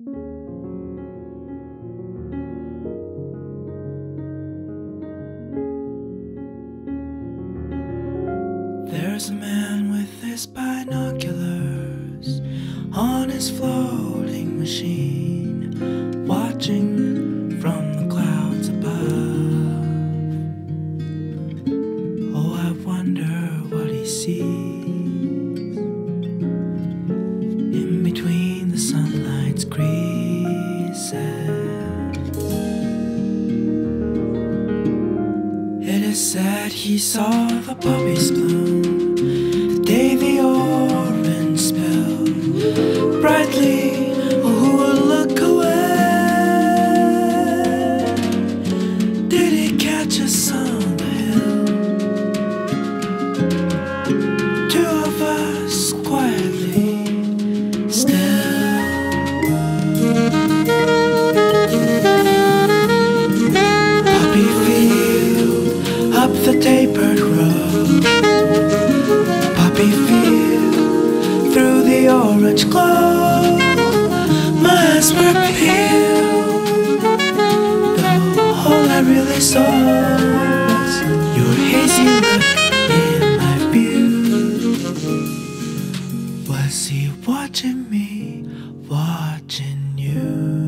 There's a man with his binoculars on his floating machine, watching from the clouds above. Oh, I wonder what he sees in between the sunlight's creases. It is said he saw the poppies bloom orange glow. My eyes were peeled. Though all I really saw was your hazy look in my view. Was he watching me, watching you?